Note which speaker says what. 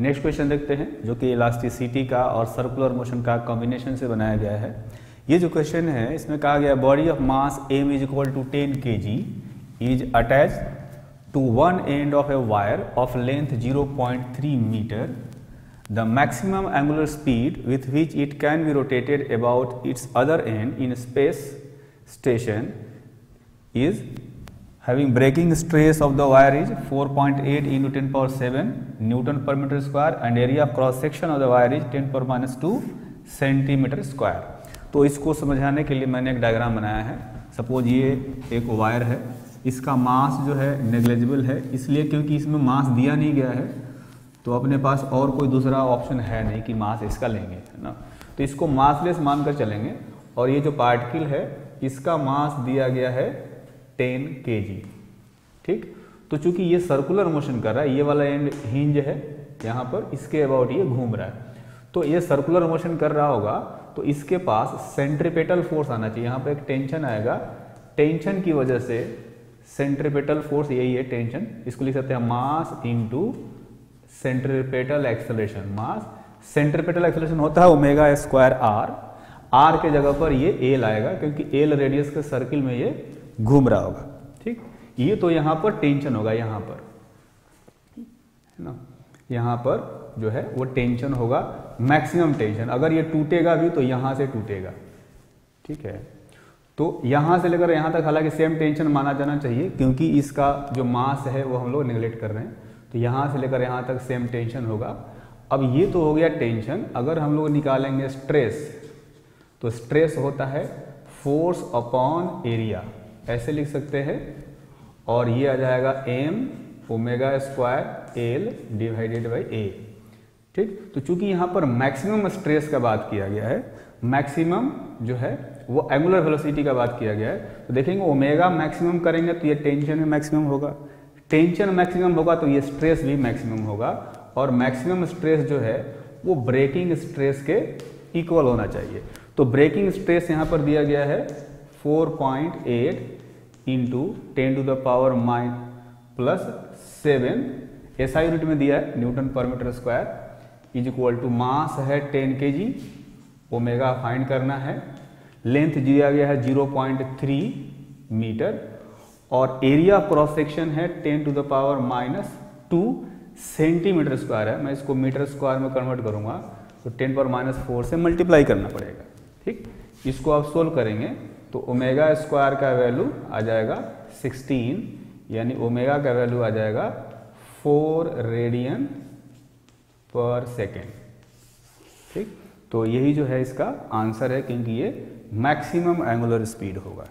Speaker 1: Next question देखते हैं, जो कि इलास्टिसिटी का और सर्कुलर मोशन का कॉम्बिनेशन से बनाया गया है। ये जो क्वेश्चन है, इसमें कहा गया body of mass M is equal to ten K G is attached to one end of a wire of length 0.3 metre the maximum angular speed with which it can be rotated about its other end in space station is having breaking stress of the wire is 4.8 into 10 power 7 Newton per meter square and area of cross section of the wire is 10 power minus 2 centimetre square तो इसको समझाने के लिए मैंने एक diagram बनाया है। Suppose ये एक वायर है। इसका मास जो है नेग्लेजिबल है। इसलिए क्योंकि इसमें मास दिया नहीं गया है तो अपने पास और कोई दूसरा ऑप्शन है नहीं कि मास इसका लेंगे, है ना? तो इसको मासलेस मानकर चलेंगे। और ये जो पार्टिकल है, इसका मास दिया गया है टेन के ठीक? तो चूँकि ये सर्कुलर मोशन कर रहा है, ये वाला एंड हिंज है, यहाँ पर इसके अबाउट ये घूम रहा है। तो ये सर्कुलर मोशन कर रहा होगा तो इसके पास सेंट्रीपेटल फोर्स आना चाहिए। यहाँ पर एक टेंशन आएगा। टेंशन की वजह से सेंट्रीपेटल फोर्स यही है टेंशन इसको लिख सकते हैं mass into centripetal acceleration mass centripetal acceleration होता है ओमेगा स्क्वायर आर आर के जगह पर ये एल आएगा, क्योंकि एल रेडियस के सर्किल में ये घूम रहा होगा। ठीक? ये तो यहाँ पर टेंशन होगा, यहाँ पर। है ना? यहाँ पर जो है, वो टेंशन होगा मैक्सिमम टेंशन अगर ये टूटेगा भी तो यहाँ से टूटेगा। ठीक है? तो यहाँ से लेकर यहाँ तक हालाँकि सेम टेंशन माना जाना चाहिए, क्योंकि इसका जो मास है, वो हम लोग निगलेक्ट कर रहे हैं। तो यहाँ से लेकर यहाँ तक सेम टेंशन होगा। अब ये तो हो गया टेंशन अगर हम लोग निकालेंगे स्ट्रेस तो स्ट्रेस होता है फोर्स अपॉन एरिया ऐसे लिख सकते हैं। और ये आ जाएगा M omega square L divided by A ठीक? तो चूँकि यहाँ पर मैक्सिमम स्ट्रेस का बात किया गया है मैक्सिमम जो है, वो एंगुलर वेलोसिटी का बात किया गया है। तो देखेंगे ओमेगा मैक्सिमम करेंगे तो ये टेंशन में मैक्सिमम होगा। टेंशन मैक्सिमम होगा तो ये स्ट्रेस भी मैक्सिमम होगा। और मैक्सिमम स्ट्रेस जो है, वो ब्रेकिंग स्ट्रेस के इक्वल होना चाहिए। तो ब्रेकिंग स्ट्रेस यहाँ पर दिया गया है 4.8 point eight into ten to the power minus plus seven ऐसा यूनिट में दिया है, न्यूटन पर metre square is equal to mass है 10 के जी ओमेगा फाइंड करना है। लेंथ दिया गया है 0.3 मीटर और एरिया क्रॉस सेक्शन है 10 to the power minus two centimetre square है। मैं इसको मीटर स्क्वायर में कन्वर्ट करूँगा तो 10 पर माइनस फोर से मल्टीप्लाई करना पड़ेगा। ठीक? इसको आप सोल्व करेंगे। तो ओमेगा स्क्वायर का वैल्यू आ जाएगा 16 यानी ओमेगा का वैल्यू आ जाएगा 4 रेडियन पर सेकेंड ठीक? तो यही जो है इसका आंसर है, क्योंकि ये मैक्सिमम एंगुलर स्पीड होगा।